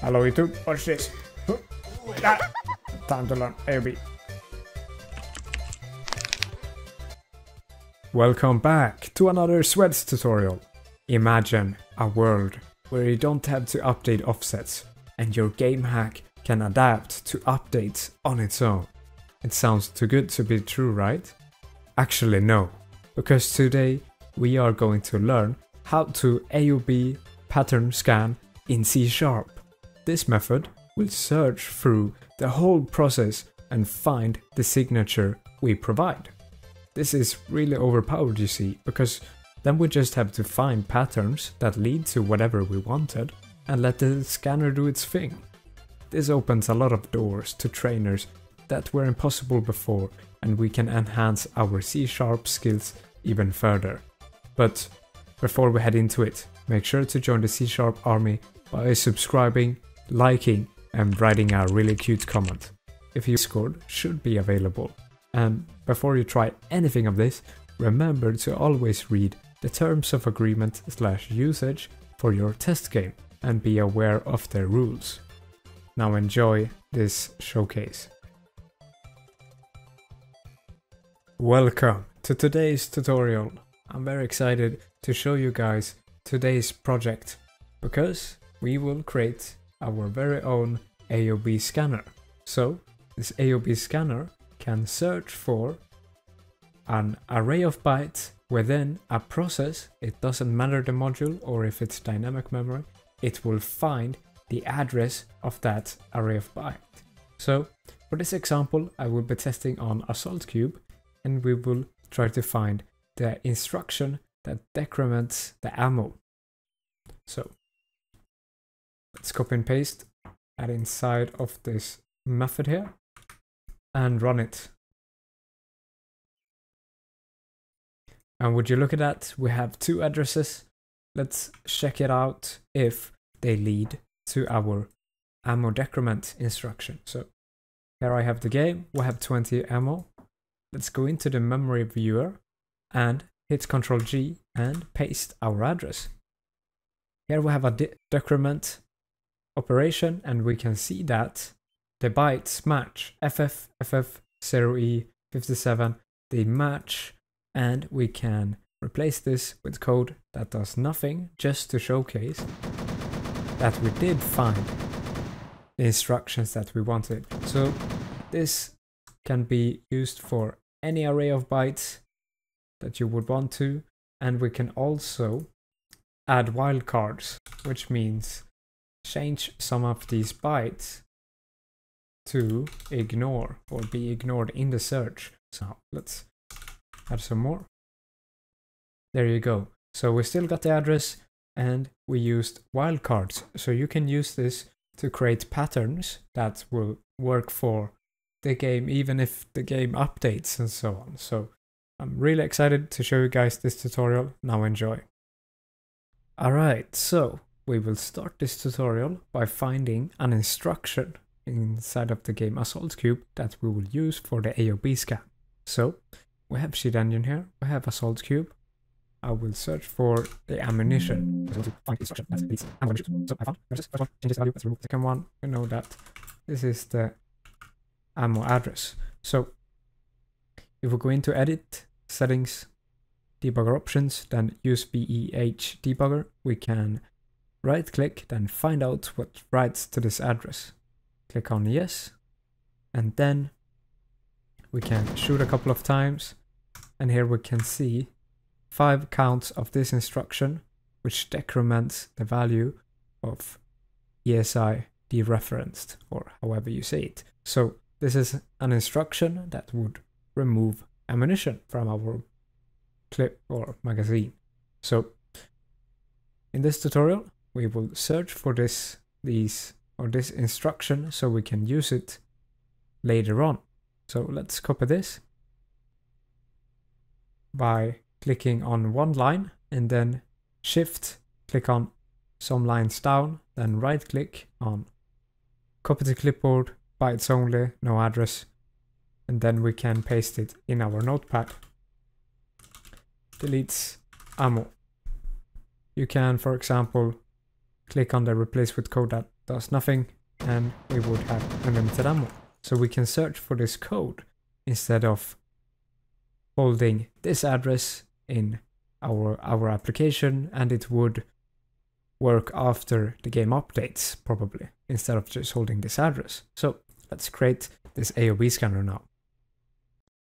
Hello YouTube, watch this. Ah, Time to learn AOB. Welcome back to another Swedz tutorial. Imagine a world where you don't have to update offsets and your game hack can adapt to updates on its own. It sounds too good to be true, right? Actually, no, because today we are going to learn how to AOB pattern scan in C Sharp. This method will search through the whole process and find the signature we provide. This is really overpowered, you see, because then we just have to find patterns that lead to whatever we wanted and let the scanner do its thing. This opens a lot of doors to trainers that were impossible before and we can enhance our C Sharp skills even further. But before we head into it, make sure to join the C Sharp army by subscribing, liking, and writing a really cute comment. If you scored, should be available. And before you try anything of this, remember to always read the terms of agreement slash usage for your test game and be aware of their rules. Now enjoy this showcase. Welcome to today's tutorial. I'm very excited to show you guys today's project because we will create our very own AOB scanner. So this AOB scanner can search for an array of bytes within a process. It doesn't matter the module or if it's dynamic memory, it will find the address of that array of bytes. So for this example, I will be testing on Assault Cube and we will try to find the instruction that decrements the ammo. So let's copy and paste add inside of this method here and run it. And would you look at that? We have two addresses. Let's check it out if they lead to our ammo decrement instruction. So here I have the game. We have 20 ammo. Let's go into the memory viewer and hit Ctrl G and paste our address. Here we have a de decrement operation and we can see that the bytes match FF, FF, 0E, 57, they match and we can replace this with code that does nothing just to showcase that we did find the instructions that we wanted. So this can be used for any array of bytes that you would want to and we can also add wildcards which means change some of these bytes to ignore or be ignored in the search. So let's add some more. There you go. So we still got the address and we used wildcards. So you can use this to create patterns that will work for the game even if the game updates and so on. So I'm really excited to show you guys this tutorial. Now enjoy. Alright, so we will start this tutorial by finding an instruction inside of the game Assault Cube that we will use for the AOB scan. So we have Cheat Engine here, we have Assault Cube. I will search for the ammunition. find instruction that leads ammunition. So I found remove the second one. We know that this is the ammo address. So if we go into edit, settings, debugger options, then use VEH debugger, we can Right click, then find out what writes to this address. Click on yes, and then we can shoot a couple of times, and here we can see five counts of this instruction, which decrements the value of ESI dereferenced, or however you say it. So this is an instruction that would remove ammunition from our clip or magazine. So in this tutorial, we will search for this these or this instruction so we can use it later on. So let's copy this by clicking on one line and then shift click on some lines down then right click on copy to clipboard bytes only no address and then we can paste it in our notepad deletes ammo you can for example click on the replace with code that does nothing, and we would have an unlimited ammo. So we can search for this code instead of holding this address in our our application and it would work after the game updates probably instead of just holding this address. So let's create this AOB scanner now.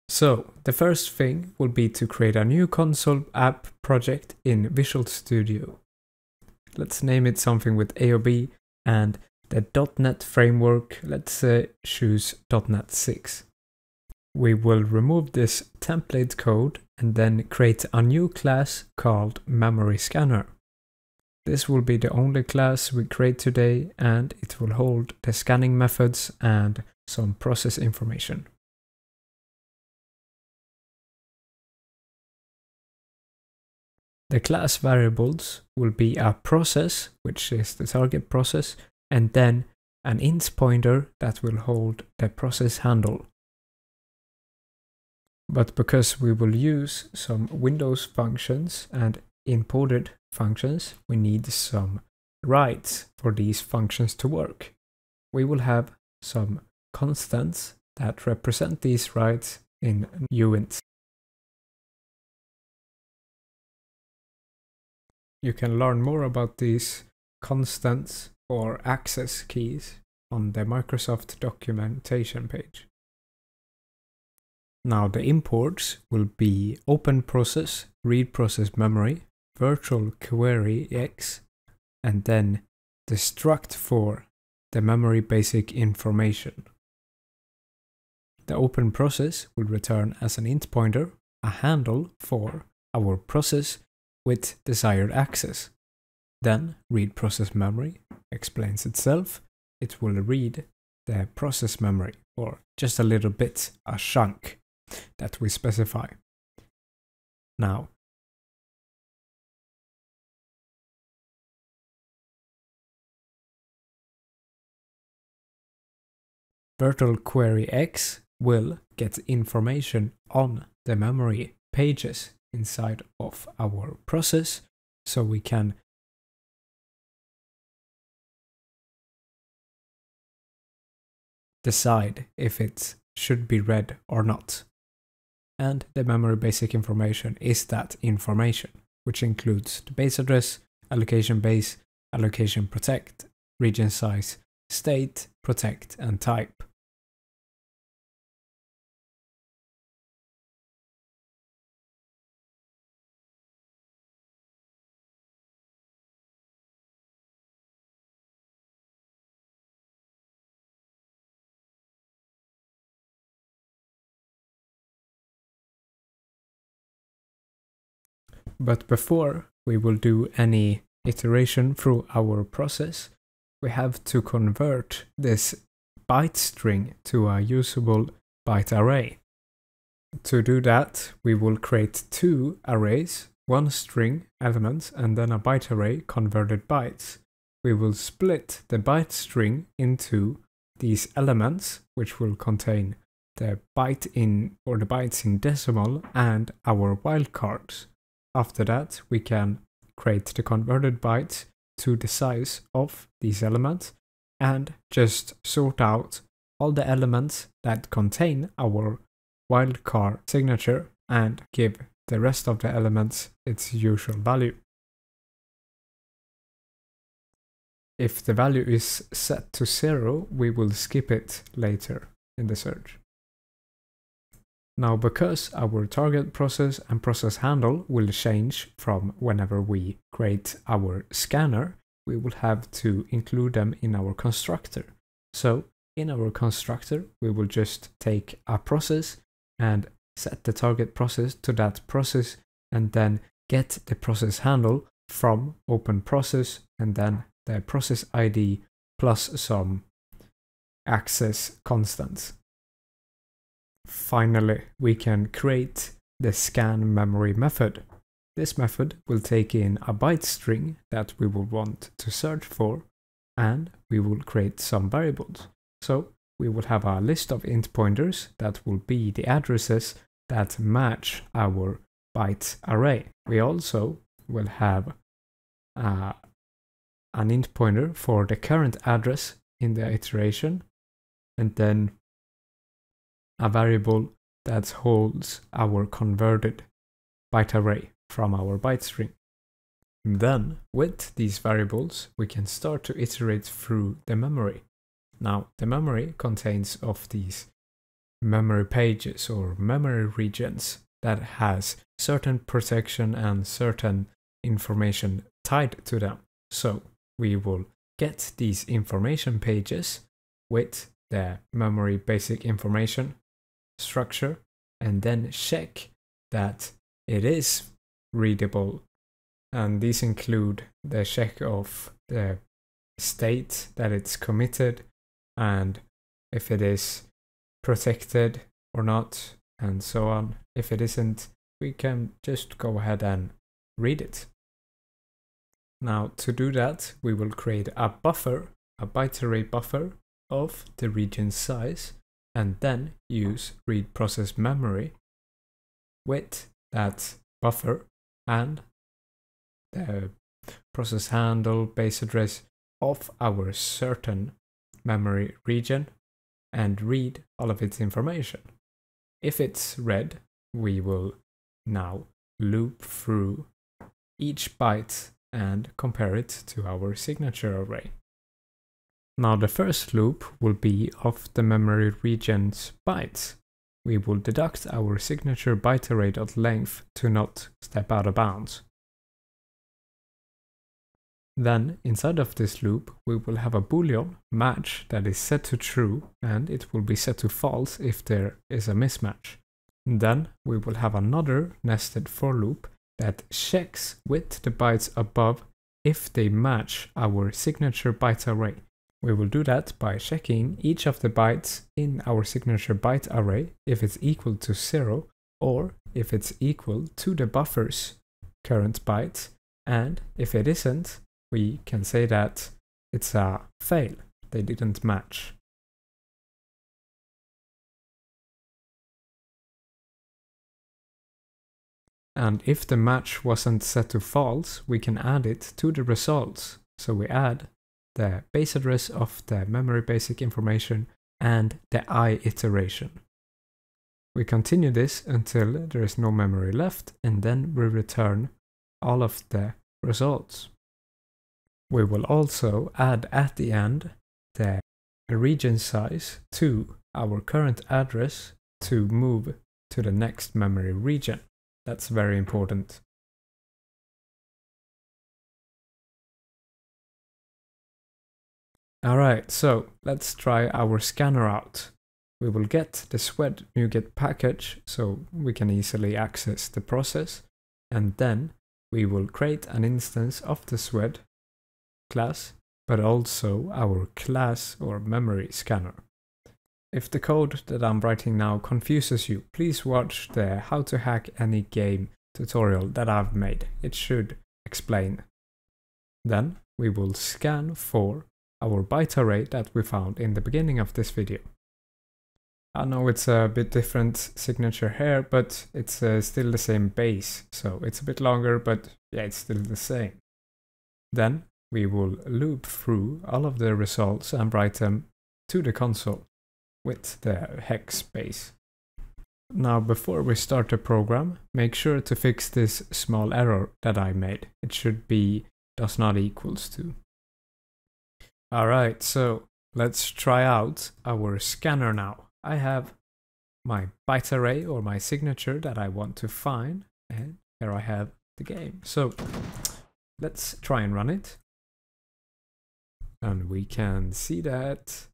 So the first thing will be to create a new console app project in Visual Studio. Let's name it something with AOB and the .NET framework, let's uh, choose .NET 6. We will remove this template code and then create a new class called Memory Scanner. This will be the only class we create today and it will hold the scanning methods and some process information. The class variables will be a process, which is the target process, and then an int pointer that will hold the process handle. But because we will use some Windows functions and imported functions, we need some writes for these functions to work. We will have some constants that represent these writes in uint. You can learn more about these constants or access keys on the Microsoft documentation page. Now the imports will be open process, read process memory, virtual query x, and then the struct for the memory basic information. The open process will return as an int pointer a handle for our process with desired access. Then read process memory explains itself. It will read the process memory or just a little bit, a chunk that we specify. Now, Virtual query X will get information on the memory pages inside of our process so we can decide if it should be read or not. And the memory basic information is that information, which includes the base address, allocation base, allocation protect, region size, state, protect, and type. But before we will do any iteration through our process, we have to convert this byte string to a usable byte array. To do that, we will create two arrays, one string element and then a byte array converted bytes. We will split the byte string into these elements, which will contain the byte in or the bytes in decimal and our wildcards. After that, we can create the converted bytes to the size of these elements and just sort out all the elements that contain our wildcard signature and give the rest of the elements its usual value. If the value is set to zero, we will skip it later in the search. Now, because our target process and process handle will change from whenever we create our scanner, we will have to include them in our constructor. So in our constructor, we will just take a process and set the target process to that process and then get the process handle from open process and then the process ID plus some access constants. Finally, we can create the scan memory method. This method will take in a byte string that we will want to search for and we will create some variables. So we will have a list of int pointers that will be the addresses that match our byte array. We also will have a an int pointer for the current address in the iteration, and then a variable that holds our converted byte array from our byte string. Then, with these variables, we can start to iterate through the memory. Now, the memory contains of these memory pages or memory regions that has certain protection and certain information tied to them. So we will get these information pages with the memory basic information structure and then check that it is readable. And these include the check of the state that it's committed and if it is protected or not and so on. If it isn't, we can just go ahead and read it. Now to do that, we will create a buffer, a byte array buffer of the region size and then use read process memory with that buffer and the process handle base address of our certain memory region and read all of its information. If it's read, we will now loop through each byte and compare it to our signature array. Now the first loop will be of the memory region's bytes. We will deduct our signature byte array length to not step out of bounds. Then, inside of this loop, we will have a boolean match that is set to true and it will be set to false if there is a mismatch. Then we will have another nested for loop that checks with the bytes above if they match our signature byte array. We will do that by checking each of the bytes in our signature byte array if it's equal to zero or if it's equal to the buffer's current byte and if it isn't, we can say that it's a fail, they didn't match. And if the match wasn't set to false, we can add it to the results. So we add the base address of the memory basic information and the i iteration. We continue this until there is no memory left and then we return all of the results. We will also add at the end the region size to our current address to move to the next memory region. That's very important. Alright, so let's try our scanner out. We will get the swed NuGet package so we can easily access the process and then we will create an instance of the swed class, but also our class or memory scanner. If the code that I'm writing now confuses you, please watch the how to hack any game tutorial that I've made. It should explain. Then we will scan for our byte array that we found in the beginning of this video. I know it's a bit different signature here, but it's uh, still the same base, so it's a bit longer, but yeah, it's still the same. Then we will loop through all of the results and write them to the console with the hex base. Now before we start the program, make sure to fix this small error that I made. It should be does not equals to. Alright, so let's try out our scanner now. I have my byte array or my signature that I want to find and here I have the game. So let's try and run it and we can see that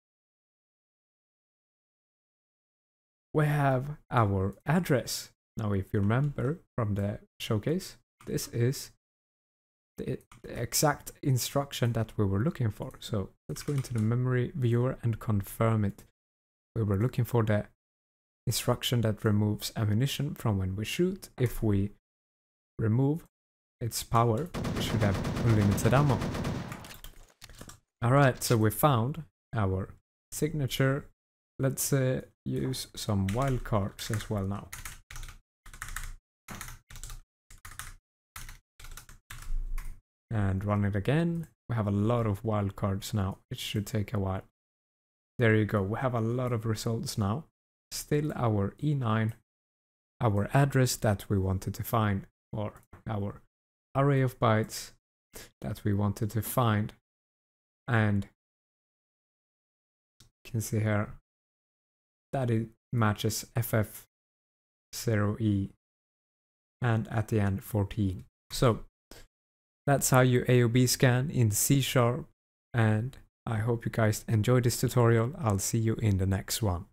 we have our address. Now, if you remember from the showcase, this is the exact instruction that we were looking for. So let's go into the memory viewer and confirm it. We were looking for the instruction that removes ammunition from when we shoot. If we remove its power, we should have unlimited ammo. Alright, so we found our signature. Let's uh, use some wildcards as well now. And run it again. We have a lot of wildcards now. It should take a while. There you go. We have a lot of results now. Still our E9, our address that we wanted to find, or our array of bytes that we wanted to find. And you can see here that it matches FF0E and at the end 14. So that's how you AOB scan in C Sharp and I hope you guys enjoyed this tutorial. I'll see you in the next one.